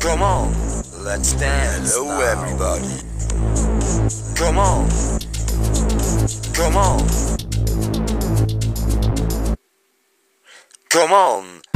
Come on, let's dance. Hello, now. everybody. Come on. Come on. Come on.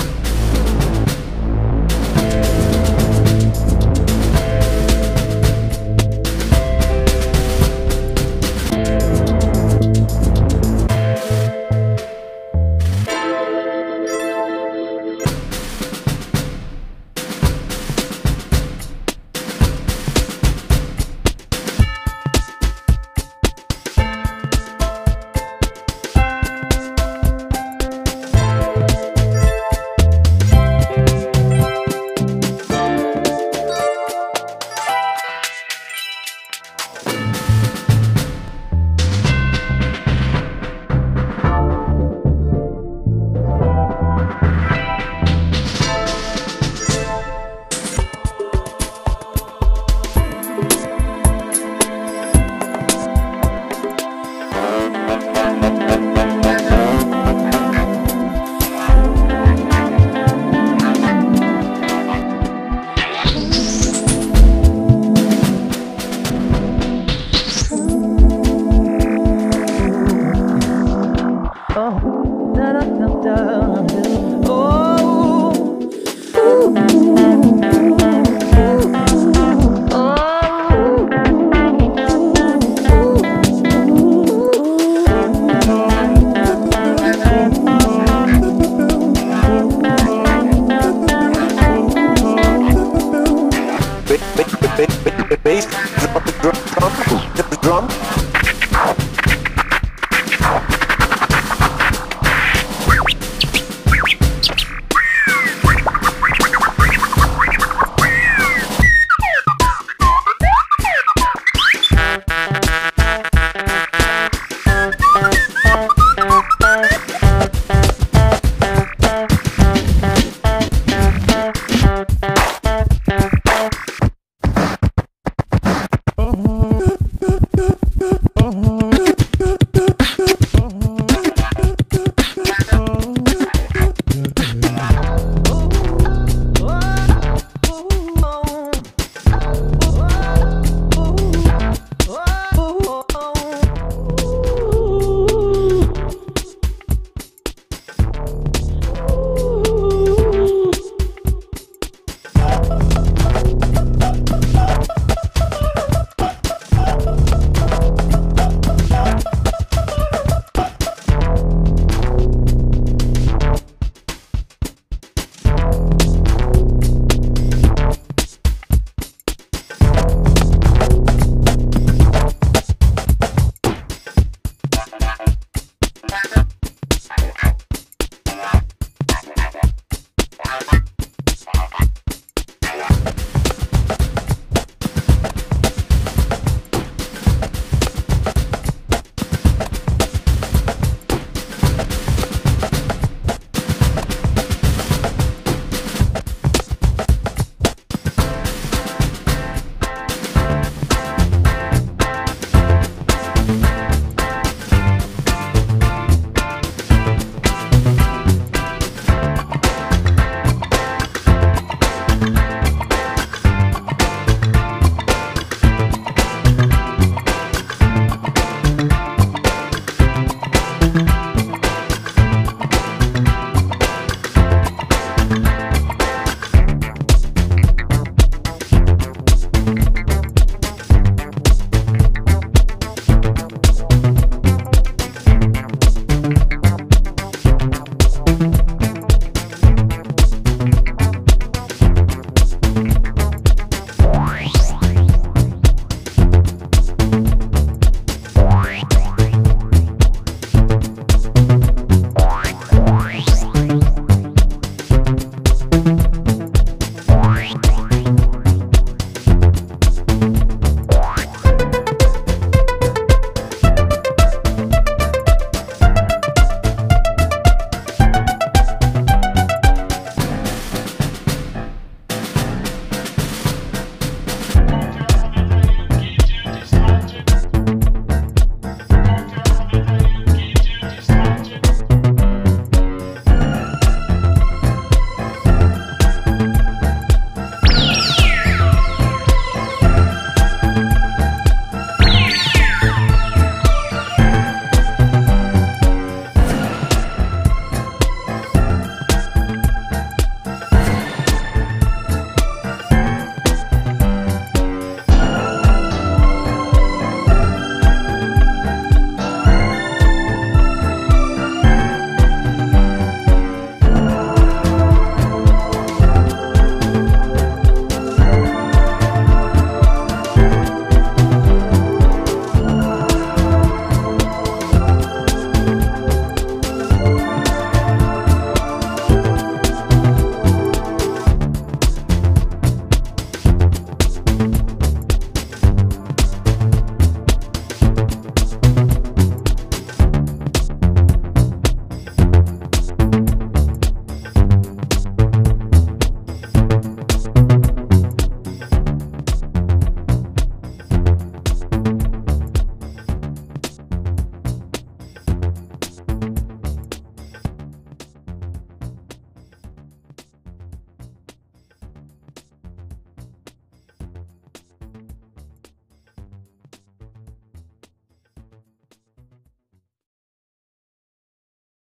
bass, drum, drum, drum.